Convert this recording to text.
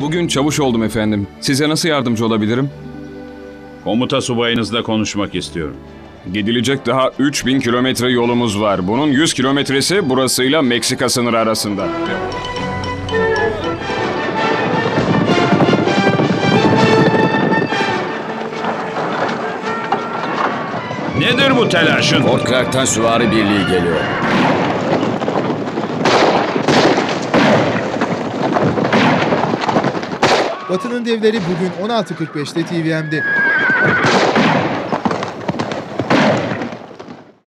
Bugün çavuş oldum efendim. Size nasıl yardımcı olabilirim? Komuta subayınızla konuşmak istiyorum. Gidilecek daha 3000 kilometre yolumuz var. Bunun 100 kilometresi burasıyla Meksika sınırı arasında. Nedir bu telaşın? Fort Clark'tan süvari birliği geliyor. Batı'nın devleri bugün 16.45'te TVM'de.